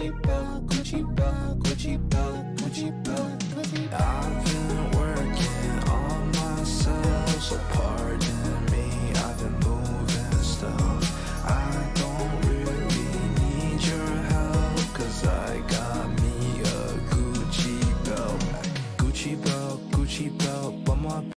Gucci belt, Gucci belt, Gucci belt, Gucci belt, Gucci belt. I've been working on myself, so pardon me. I've been moving stuff. I don't really need your help, cause I got me a Gucci belt. Gucci belt, Gucci belt, but my